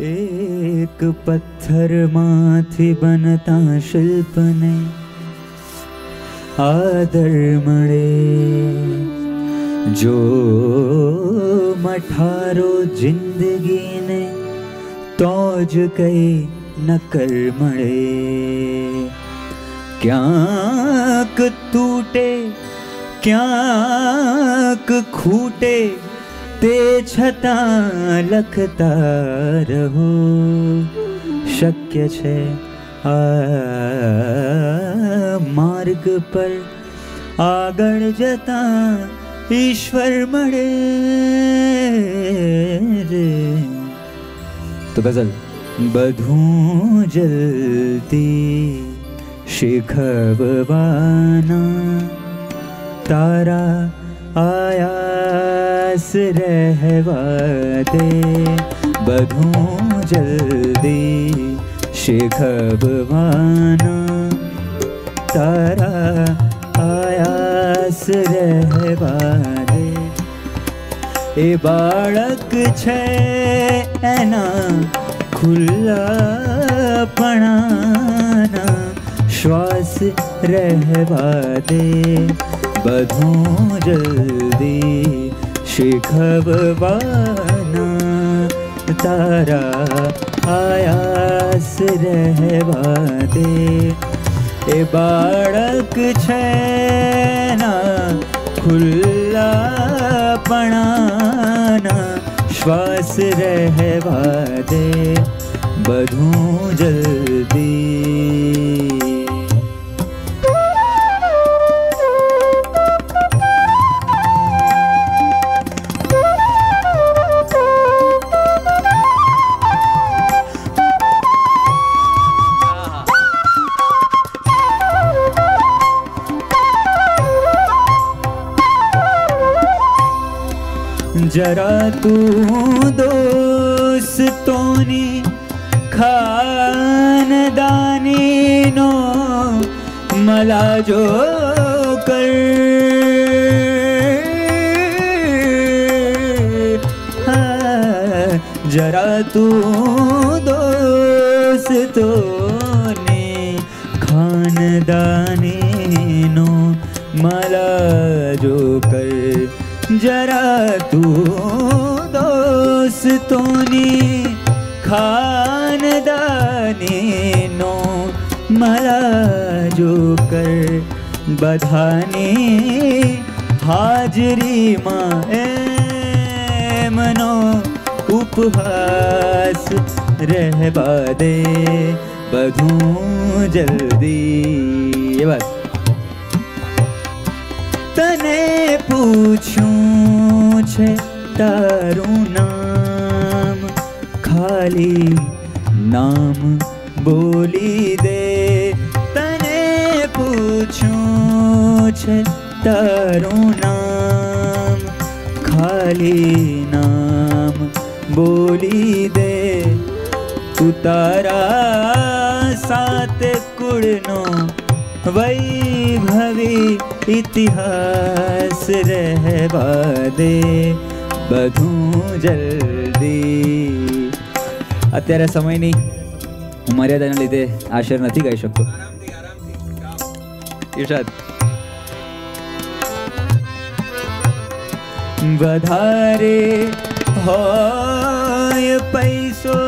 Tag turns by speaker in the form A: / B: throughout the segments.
A: એક પથ્થરમાંથી બનતા શિલ્પને આદર મળે જો મઠારો જિંદગીને તો જ કઈ નકર મળે ક્યાંક તૂટે ક્યાંક ખૂટે તે છતાં લખતા રહો. શક્ય છે આ માર્ગ પર આગળ જતા ઈશ્વર મળે રે. તો ગઝલ. બધું જલ્દી શીખવવાના તારા पास रहवा दे बधूं जल्दी शिख भवाना तारा आयास रहवा दे ए बालक छे, एना खुला श्वास रहवा दे बधूं जल्दी शिखब बाना तारा आयास रहवा दे ए बाड़क छैना खुला श्वास रहवा दे बधू जल्दी जरा तू दोस्तोनी खान दानी नो मला जो कर। जरा तू दोस्तोनी ने मला जो कर बधाने, हाजरी माँ मनो उपहास रह दे, बधू जल्दी। ये बस तने पूछूँ छे तारू नाम, खाली नाम बोली दे। પૂછ્યું છે તારું નામ ખાલી નામ બોલી દે તું તારા સાત કુળનો વૈભવી ઇતિહાસ રહેવા દે બધું જલ્દી અત્યારે સમયની મર્યાદાના લીધે આ શેર નથી ગાઈ શકતો ઇરશાદ વધારે હોય પૈસો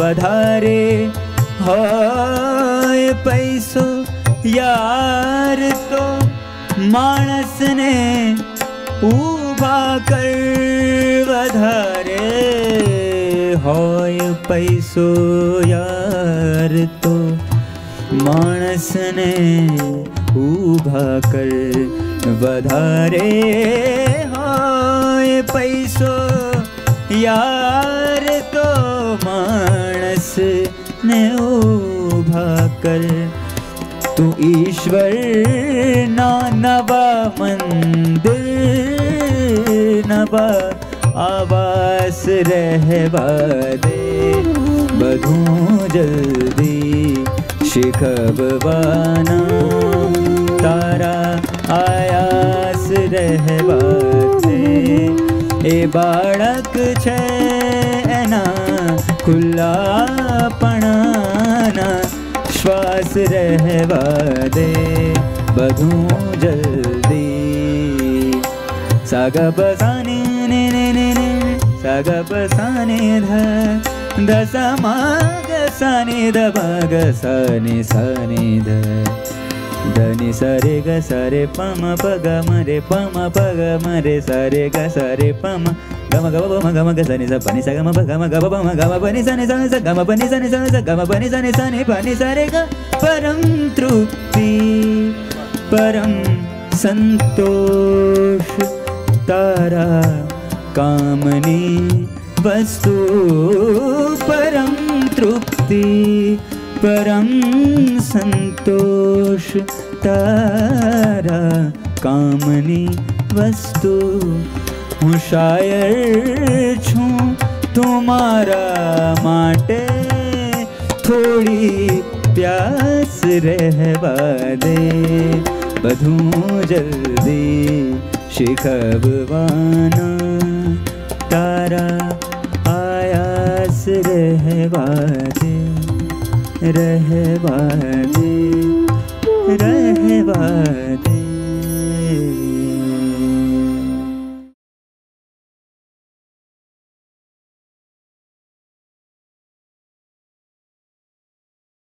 A: વધારે હોય પૈસો યાર તો માણસને ઊભા કર વધારે હોય પૈસો યાર તો માણસને खूबा कर, वधारे हाय पैसो, यार तो मानस ने उभा कर। तू ईश्वर ना नवा मंदिर, नवा आवास रहवा दे। बधू जल्दी શીખવવાના તારા આયાસ રહેવા દે એ બાળક છે એના ખુલ્લા પણાના શ્વાસ રહેવા દે બધું જલ્દી સાગા બસાની ને ને ને ને સાગા द सनि सनि ग धनि सरे ग सरे पम पग मरे पम पग मरे सरे ग सरे पम। गम गम गम ग सनि स पनि स गम गम गब पम गम पनि सनि सन स गम पनि सनि सन स गम पनि सनि सनि पनि सरे ग। परम तृप्ति परम सन्तोष तारा कामनी वस्तु। तृप्ति परम संतोष તારા કામની વસ્તુ હું શાયર છું તુમારા માટે થોડી પ્યાસ રહેવા દે બધું જલ્દી શીખવવાના તારા पास रहवा दे